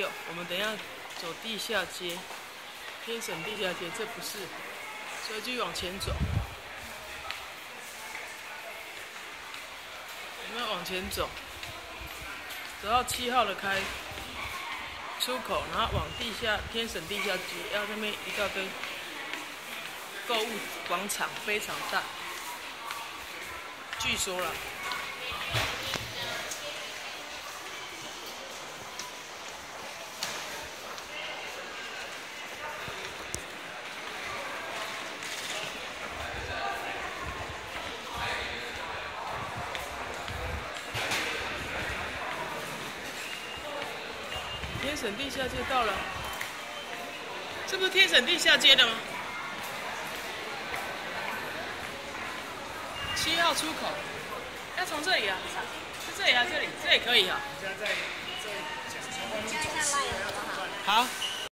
有，我们等一下走地下街，天省地下街，这不是，所以继续往前走。我们要往前走，走到七号的开出口，然后往地下天省地下街，要那边一大堆购物广场，非常大。据说了。天省地下街到了，这不是天省地下街的吗？七号出口，要从这里啊？是这里啊？这里，这里可以啊。好。